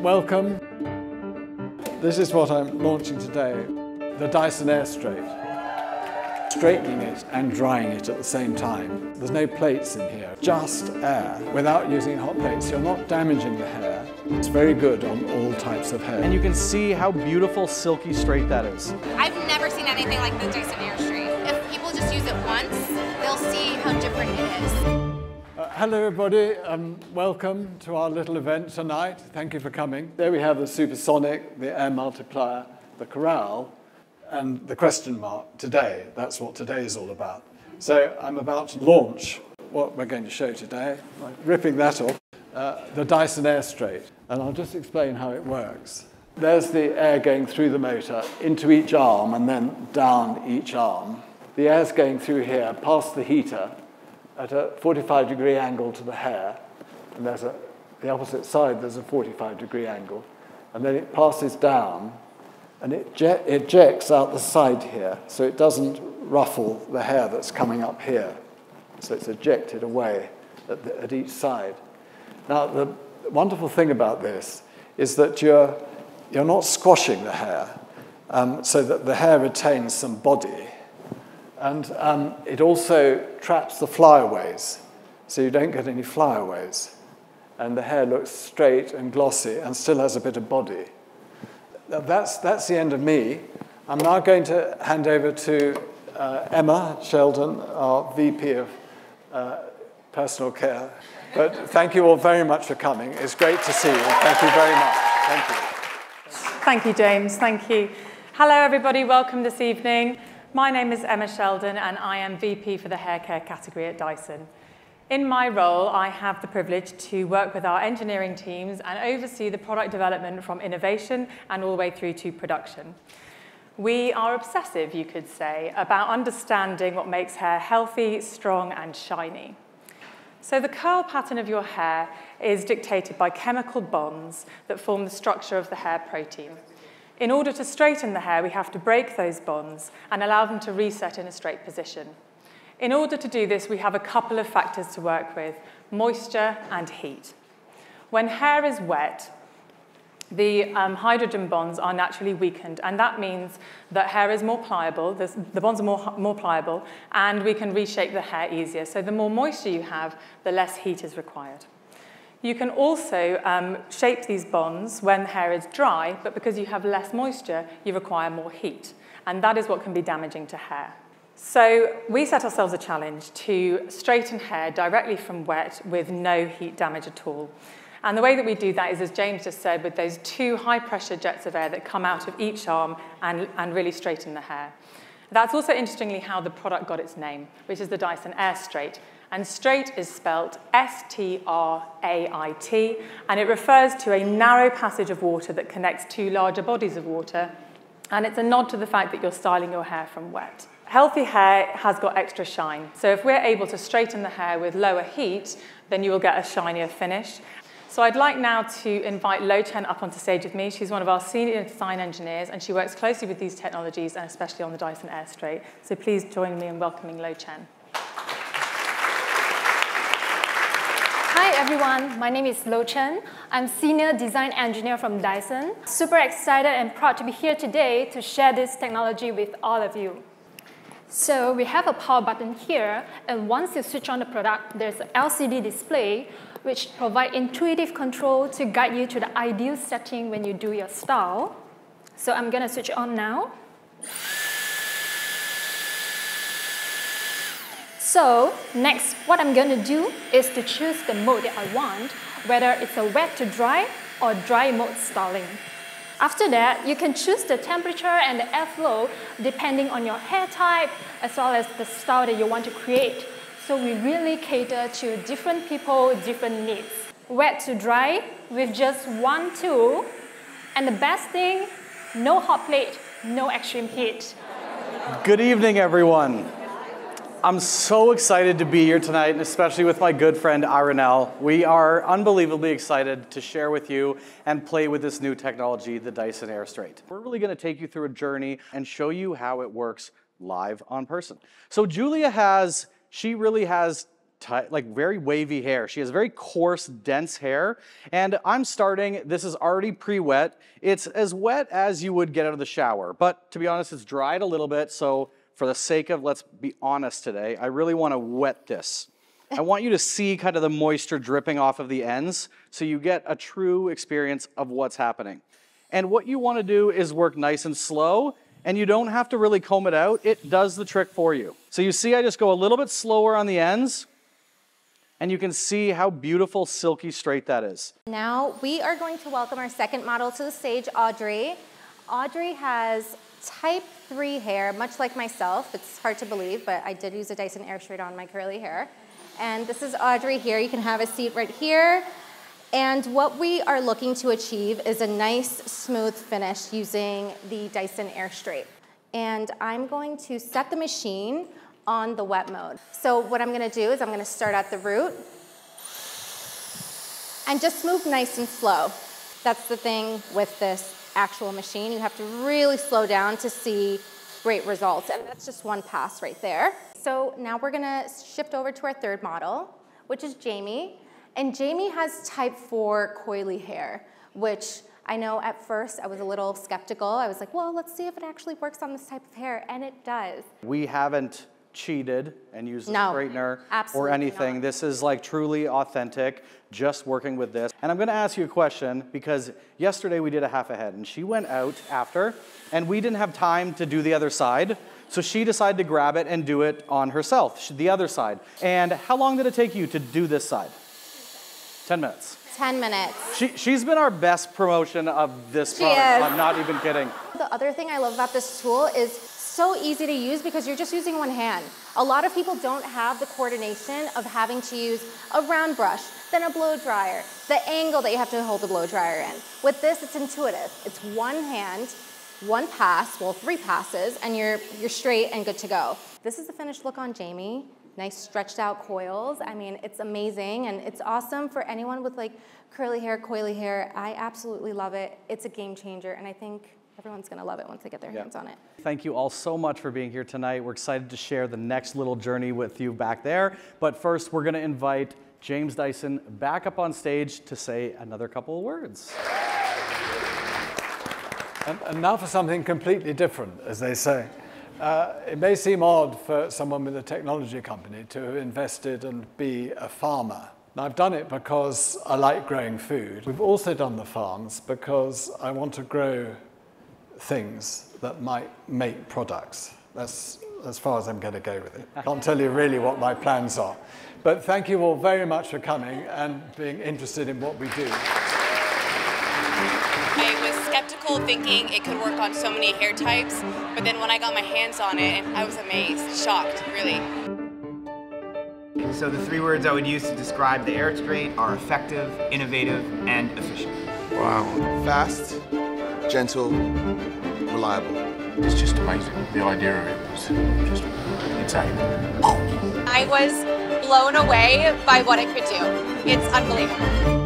welcome. This is what I'm launching today, the Dyson Airstrait. Straightening it and drying it at the same time. There's no plates in here, just air. Without using hot plates, you're not damaging the hair. It's very good on all types of hair. And you can see how beautiful silky straight that is. I've never seen anything like the Dyson Airstream. If people just use it once, they'll see how different it is. Hello everybody, um, welcome to our little event tonight. Thank you for coming. There we have the supersonic, the air multiplier, the Corrale, and the question mark today. That's what today is all about. So I'm about to launch what we're going to show today, ripping that off, uh, the Dyson Airstrait. And I'll just explain how it works. There's the air going through the motor into each arm and then down each arm. The air's going through here past the heater at a 45 degree angle to the hair. And there's a, the opposite side, there's a 45 degree angle. And then it passes down and it ejects out the side here, so it doesn't ruffle the hair that's coming up here. So it's ejected away at, the, at each side. Now, the wonderful thing about this is that you're, you're not squashing the hair um, so that the hair retains some body. And um, it also traps the flyaways, so you don't get any flyaways. And the hair looks straight and glossy and still has a bit of body that's, that's the end of me. I'm now going to hand over to uh, Emma Sheldon, our VP of uh, Personal Care. But thank you all very much for coming. It's great to see you. Thank you very much. Thank you. Thank you, James. Thank you. Hello, everybody. Welcome this evening. My name is Emma Sheldon, and I am VP for the hair care category at Dyson. In my role, I have the privilege to work with our engineering teams and oversee the product development from innovation and all the way through to production. We are obsessive, you could say, about understanding what makes hair healthy, strong, and shiny. So the curl pattern of your hair is dictated by chemical bonds that form the structure of the hair protein. In order to straighten the hair, we have to break those bonds and allow them to reset in a straight position. In order to do this, we have a couple of factors to work with, moisture and heat. When hair is wet, the um, hydrogen bonds are naturally weakened, and that means that hair is more pliable, the bonds are more, more pliable, and we can reshape the hair easier. So the more moisture you have, the less heat is required. You can also um, shape these bonds when hair is dry, but because you have less moisture, you require more heat, and that is what can be damaging to hair. So we set ourselves a challenge to straighten hair directly from wet with no heat damage at all. And the way that we do that is, as James just said, with those two high-pressure jets of air that come out of each arm and, and really straighten the hair. That's also interestingly how the product got its name, which is the Dyson Airstrait. And strait is spelt S-T-R-A-I-T, and it refers to a narrow passage of water that connects two larger bodies of water. And it's a nod to the fact that you're styling your hair from wet. Healthy hair has got extra shine. So if we're able to straighten the hair with lower heat, then you will get a shinier finish. So I'd like now to invite Lo Chen up onto stage with me. She's one of our senior design engineers, and she works closely with these technologies, and especially on the Dyson Airstrait. So please join me in welcoming Lo Chen. Hi everyone, my name is Lo Chen. I'm Senior Design Engineer from Dyson. Super excited and proud to be here today to share this technology with all of you. So we have a power button here, and once you switch on the product, there's an LCD display which provide intuitive control to guide you to the ideal setting when you do your style. So I'm gonna switch on now. So next, what I'm gonna do is to choose the mode that I want, whether it's a wet to dry or dry mode styling. After that, you can choose the temperature and the airflow depending on your hair type as well as the style that you want to create. So we really cater to different people, different needs. Wet to dry with just one tool. And the best thing, no hot plate, no extreme heat. Good evening, everyone. I'm so excited to be here tonight, and especially with my good friend Arinel. We are unbelievably excited to share with you and play with this new technology, the Dyson Airstrait. We're really going to take you through a journey and show you how it works live on person. So Julia has, she really has like very wavy hair. She has very coarse, dense hair. And I'm starting, this is already pre-wet. It's as wet as you would get out of the shower. But to be honest, it's dried a little bit. So for the sake of, let's be honest today, I really want to wet this. I want you to see kind of the moisture dripping off of the ends so you get a true experience of what's happening. And what you want to do is work nice and slow, and you don't have to really comb it out. It does the trick for you. So you see I just go a little bit slower on the ends, and you can see how beautiful, silky straight that is. Now we are going to welcome our second model to the stage, Audrey. Audrey has type 3 hair, much like myself. It's hard to believe, but I did use a Dyson Airstrait on my curly hair. And this is Audrey here. You can have a seat right here. And what we are looking to achieve is a nice smooth finish using the Dyson Airstrait. And I'm going to set the machine on the wet mode. So what I'm gonna do is I'm gonna start at the root and just move nice and slow. That's the thing with this actual machine. You have to really slow down to see great results. And that's just one pass right there. So now we're gonna shift over to our third model, which is Jamie. And Jamie has type 4 coily hair, which I know at first I was a little skeptical. I was like, well, let's see if it actually works on this type of hair, and it does. We haven't cheated and used a No, straightener or anything. not. This is like truly authentic, just working with this. And I'm gonna ask you a question because yesterday we did a half a head and she went out after and we didn't have time to do the other side. So she decided to grab it and do it on herself, the other side. And how long did it take you to do this side? 10 minutes. 10 minutes. She, she's been our best promotion of this She product. is. I'm not even kidding. The other thing I love about this tool is so easy to use because you're just using one hand. A lot of people don't have the coordination of having to use a round brush, then a blow dryer, the angle that you have to hold the blow dryer in. With this, it's intuitive. It's one hand, one pass, well, three passes, and you're, you're straight and good to go. This is the finished look on Jamie. Nice stretched out coils. I mean, it's amazing and it's awesome for anyone with like curly hair, coily hair. I absolutely love it. It's a game changer, and I think everyone's gonna love it once they get their hands on it. Thank you all so much for being here tonight. We're excited to share the next little journey with you back there. But first, we're going to invite James Dyson back up on stage to say another couple of words. And, and now for something completely different, as they say. Uh, it may seem odd for someone with a technology company to have invested and be a farmer. And I've done it because I like growing food. We've also done the farms because I want to grow things that might make products. That's as far as I'm going to go with it. Can't tell you really what my plans are. But thank you all very much for coming and being interested in what we do. I was skeptical thinking it could work on so many hair types, but then when I got my hands on it, I was amazed, shocked, really. So the three words I would use to describe the Airstrait are effective, innovative, and efficient. Wow. Fast, gentle, reliable. It's just amazing. The idea of it was just insane. I was blown away by what it could do. It's unbelievable.